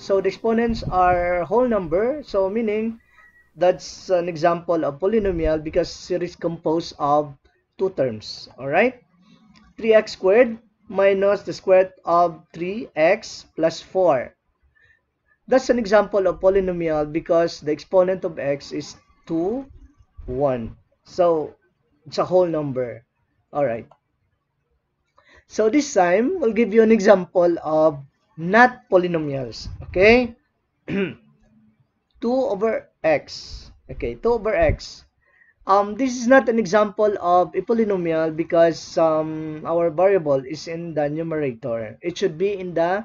is 1. So the exponents are whole number. So meaning that's an example of polynomial because it is composed of two terms. Alright? 3x squared minus the square root of 3x plus 4. That's an example of polynomial because the exponent of x is 2, 1. So it's a whole number. Alright. So this time, we'll give you an example of not polynomials. Okay? 2 over x. Okay, 2 over x. Um, this is not an example of a polynomial because um, our variable is in the numerator. It should be in the,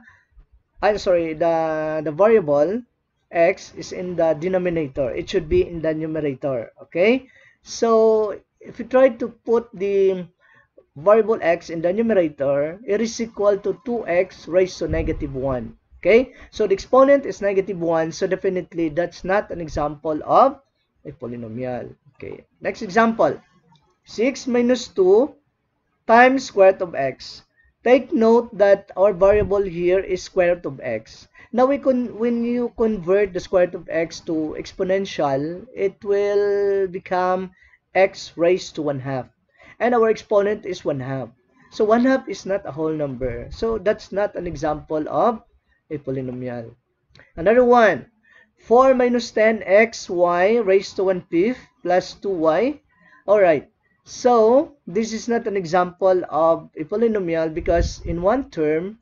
I'm sorry, the, the variable x is in the denominator. It should be in the numerator. Okay? So, if you try to put the variable x in the numerator, it is equal to 2x raised to negative 1. Okay? So, the exponent is negative 1. So, definitely, that's not an example of a polynomial. Okay. Next example. 6 minus 2 times square root of x. Take note that our variable here is square root of x. Now, we can, when you convert the square root of x to exponential, it will become x raised to 1 half. And our exponent is 1 half. So 1 half is not a whole number. So that's not an example of a polynomial. Another one. 4 minus 10xy raised to 1 fifth plus 2y. Alright. So, this is not an example of a polynomial because in one term,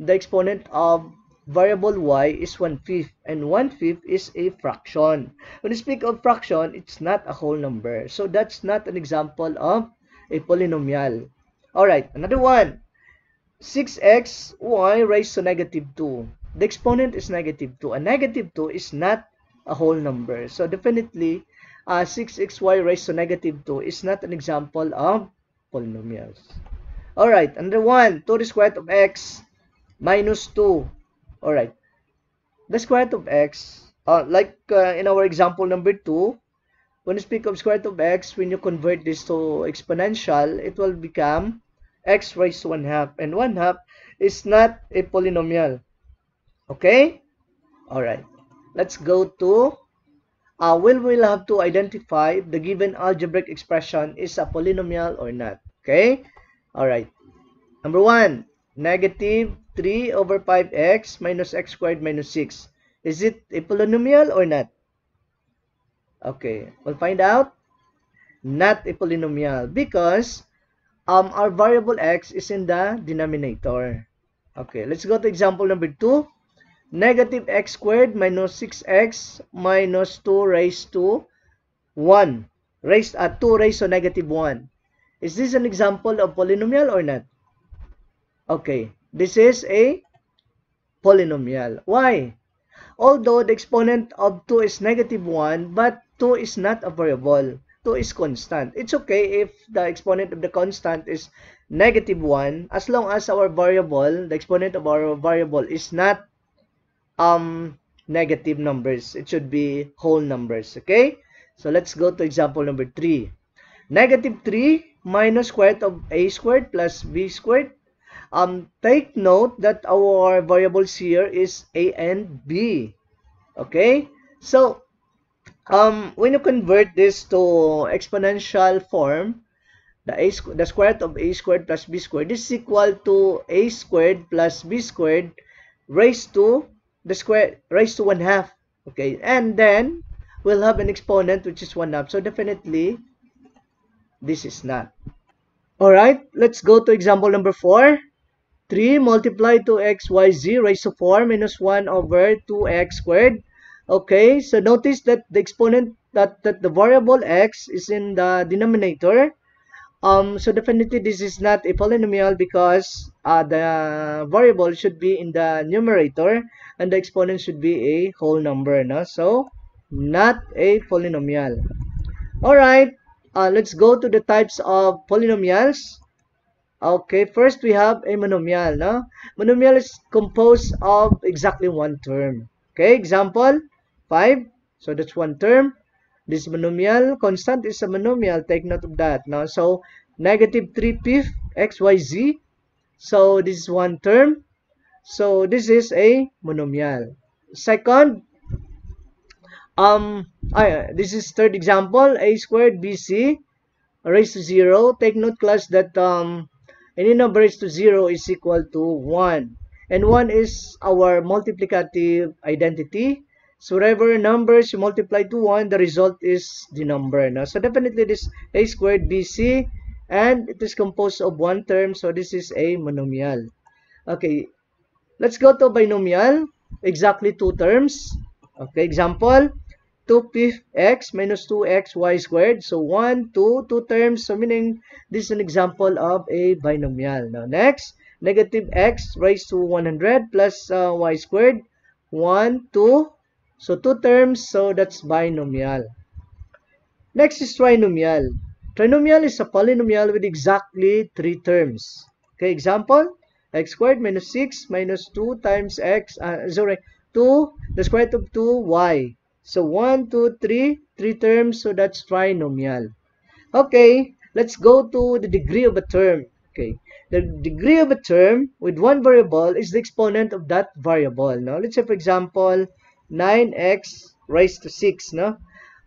the exponent of variable y is 1 fifth and 1 fifth is a fraction. When you speak of fraction, it's not a whole number. So, that's not an example of a polynomial. Alright, another one. 6x y raised to negative 2. The exponent is negative 2. A negative 2 is not a whole number. So definitely, uh, 6xy raised to negative 2 is not an example of polynomials. Alright, another one. 2 to the square root of x minus 2. Alright. The square root of x, uh, like uh, in our example number 2, when you speak of square root of x, when you convert this to exponential, it will become x raised to 1 half. And 1 half is not a polynomial. Okay? Alright. Let's go to, uh, we will have to identify if the given algebraic expression is a polynomial or not. Okay? Alright. Number 1, negative 3 over 5x minus x squared minus 6. Is it a polynomial or not? Okay, we'll find out. Not a polynomial because um, our variable x is in the denominator. Okay, let's go to example number 2. Negative x squared minus 6x minus 2 raised to 1. Raised at uh, 2 raised to negative 1. Is this an example of polynomial or not? Okay, this is a polynomial. Why? Although the exponent of 2 is negative 1, but 2 is not a variable. 2 is constant. It's okay if the exponent of the constant is negative 1 as long as our variable, the exponent of our variable is not um negative numbers. It should be whole numbers. Okay? So let's go to example number 3. Negative 3 minus square root of a squared plus b squared. Um, take note that our variables here is a and b. Okay? So, um, when you convert this to exponential form, the a the square root of a squared plus b squared is equal to a squared plus b squared raised to the square raised to one half. Okay, and then we'll have an exponent which is one half. So definitely, this is not. All right, let's go to example number four. 3 multiplied to x y z raised to 4 minus 1 over 2x squared Okay, so notice that the exponent that, that the variable x is in the denominator. Um, so definitely this is not a polynomial because uh, the variable should be in the numerator and the exponent should be a whole number. No? So not a polynomial. Alright, uh, let's go to the types of polynomials. Okay, first we have a monomial. No? Monomial is composed of exactly one term. Okay, example, 5. So that's one term. This monomial constant is a monomial. Take note of that. Now, so negative 3 fifth xyz. So this is one term. So this is a monomial. Second, um, I, this is third example, a squared bc raised to 0. Take note class that um, any number raised to 0 is equal to 1. And 1 is our multiplicative identity. So whatever numbers you multiply to 1, the result is the number. No? So definitely this a squared bc and it is composed of one term. So this is a monomial. Okay, let's go to binomial. Exactly two terms. Okay, example, 2px minus 2xy squared. So 1, 2, two terms. So meaning this is an example of a binomial. Now next, negative x raised to 100 plus uh, y squared. 1, 2. So two terms. So that's binomial. Next is trinomial. Trinomial is a polynomial with exactly three terms. Okay, example, x squared minus 6 minus 2 times x, uh, sorry, 2, the square root of 2y. So 1, 2, 3, 3 terms, so that's trinomial. Okay, let's go to the degree of a term. Okay, the degree of a term with one variable is the exponent of that variable. Now, let's say for example, 9x raised to 6. No?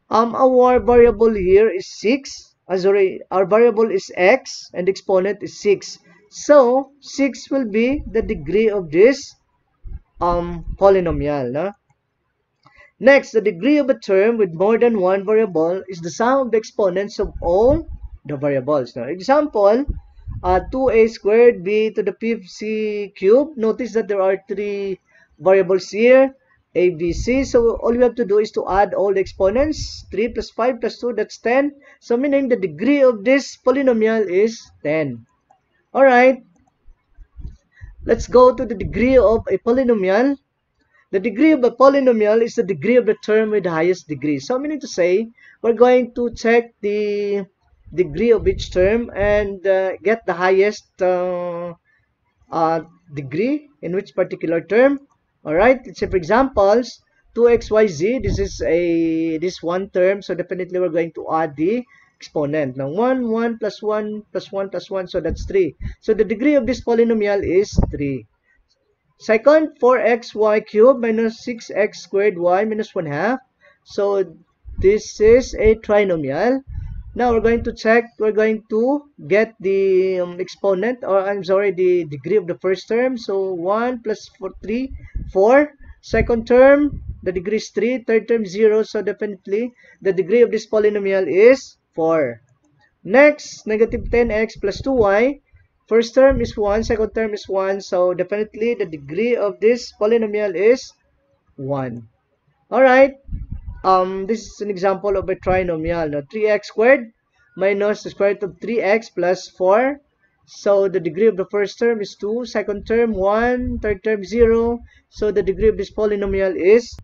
Um, our variable here is 6 uh, sorry, our variable is x and exponent is 6. So, 6 will be the degree of this um, polynomial. No? Next, the degree of a term with more than one variable is the sum of the exponents of all the variables. Now, example, uh, 2a squared b to the fifth c cubed. Notice that there are three variables here. A, B, C. So all you have to do is to add all the exponents. 3 plus 5 plus 2, that's 10. So meaning the degree of this polynomial is 10. Alright. Let's go to the degree of a polynomial. The degree of a polynomial is the degree of the term with the highest degree. So meaning to say, we're going to check the degree of each term and uh, get the highest uh, uh, degree in which particular term. All right, let's say for examples, 2xyz, this is a this one term, so definitely we're going to add the exponent. Now 1, 1 plus 1 plus 1 plus 1, so that's 3. So the degree of this polynomial is 3. Second, 4xy cubed minus 6x squared y minus 1 half. So this is a trinomial. Now we're going to check, we're going to get the um, exponent, or I'm sorry, the degree of the first term. So 1 plus 4, 3, 4. Second term, the degree is 3. Third term, 0. So definitely, the degree of this polynomial is 4. Next, negative 10x plus 2y. First term is 1. Second term is 1. So definitely, the degree of this polynomial is 1. Alright. Um, this is an example of a trinomial. Now, 3x squared minus the square root of 3x plus 4. So, the degree of the first term is 2, second term, 1. Third term, 0. So, the degree of this polynomial is...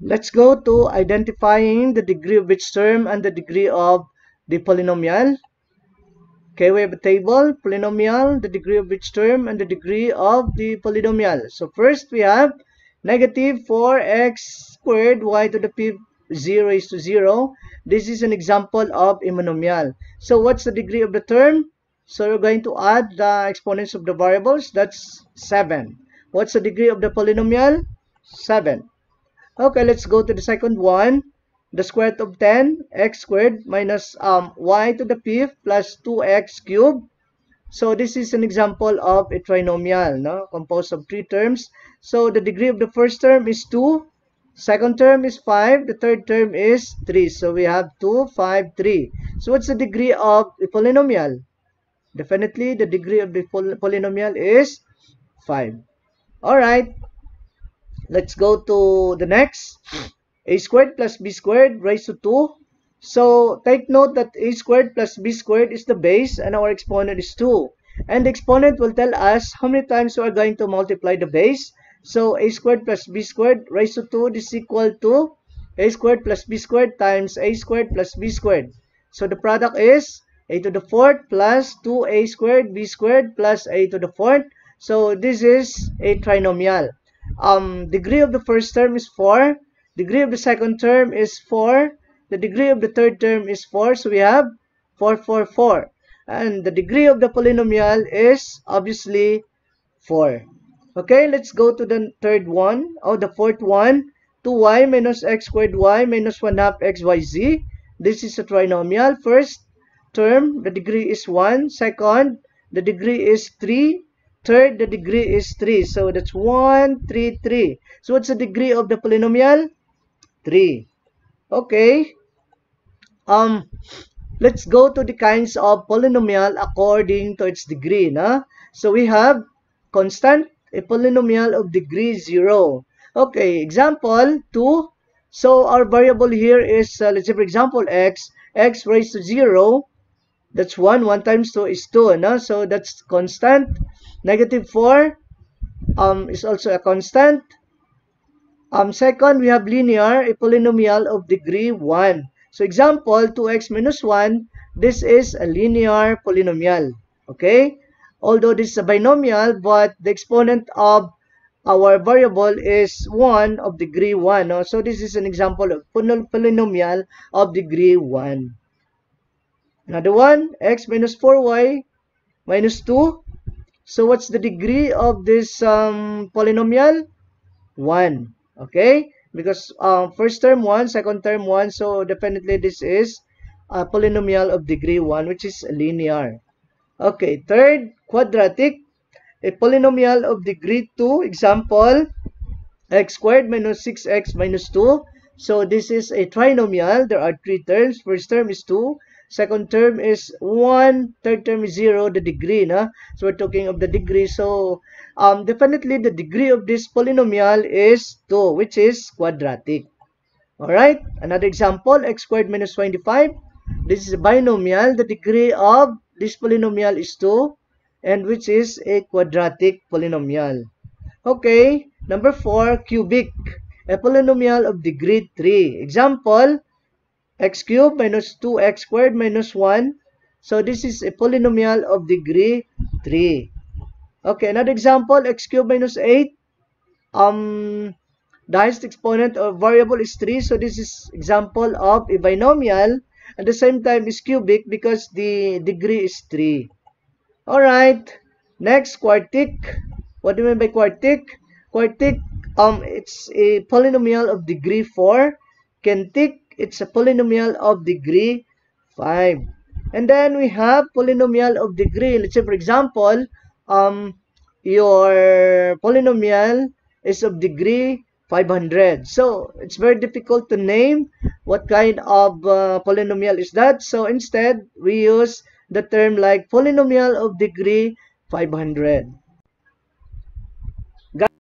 Let's go to identifying the degree of each term and the degree of the polynomial. Okay, we have a table, polynomial, the degree of each term, and the degree of the polynomial. So, first we have negative 4x squared y to the fifth 0 is to 0. This is an example of monomial. So what's the degree of the term? So we're going to add the exponents of the variables. That's 7. What's the degree of the polynomial? 7. Okay, let's go to the second one. The square root of 10, x squared minus um, y to the fifth plus 2x cubed so this is an example of a trinomial, no? composed of three terms. So the degree of the first term is 2, second term is 5, the third term is 3. So we have 2, 5, 3. So what's the degree of a polynomial? Definitely the degree of the polynomial is 5. Alright, let's go to the next. a squared plus b squared raised to 2 so take note that a squared plus b squared is the base and our exponent is 2. And the exponent will tell us how many times we are going to multiply the base. So a squared plus b squared raised to 2 is equal to a squared plus b squared times a squared plus b squared. So the product is a to the fourth plus 2a squared b squared plus a to the fourth. So this is a trinomial. Um, degree of the first term is 4. Degree of the second term is 4. The degree of the third term is 4, so we have 4, 4, 4. And the degree of the polynomial is obviously 4. Okay, let's go to the third one, or oh, the fourth one. 2y minus x squared y minus 1 half xyz. This is a trinomial. First term, the degree is 1. Second, the degree is 3. Third, the degree is 3. So that's 1, 3, 3. So what's the degree of the polynomial? 3. Okay. Um, let's go to the kinds of polynomial according to its degree. Na? So we have constant, a polynomial of degree 0. Okay, example 2. So our variable here is, uh, let's say for example, x, x raised to 0. That's 1. 1 times 2 is 2. No? So that's constant. Negative 4 um, is also a constant. Um, second, we have linear, a polynomial of degree 1. So example, 2x minus 1, this is a linear polynomial. Okay? Although this is a binomial, but the exponent of our variable is 1 of degree 1. No? So this is an example of polynomial of degree 1. Another one, x minus 4y minus 2. So what's the degree of this um, polynomial? 1. Okay? Because uh, first term 1, second term 1. So definitely this is a polynomial of degree 1 which is linear. Okay, third, quadratic a polynomial of degree 2. Example, x squared minus 6x minus 2. So this is a trinomial. There are three terms. First term is 2. Second term is 1. Third term is 0, the degree. Na? So we're talking of the degree. So um, definitely the degree of this polynomial is 2, which is quadratic. Alright, another example, x squared minus 25. This is a binomial. The degree of this polynomial is 2 and which is a quadratic polynomial. Okay, number 4, cubic. A polynomial of degree 3. Example, x cubed minus 2x squared minus 1. So this is a polynomial of degree 3. Okay, another example, x cubed minus 8. Um, the highest exponent of variable is 3. So this is example of a binomial. At the same time is cubic because the degree is 3. Alright, next quartic. What do you mean by quartic? Quartic, um, it's a polynomial of degree 4. Quintic, it's a polynomial of degree 5. And then we have polynomial of degree. Let's say, for example, um, your polynomial is of degree 500. So, it's very difficult to name what kind of uh, polynomial is that. So, instead, we use the term like polynomial of degree 500.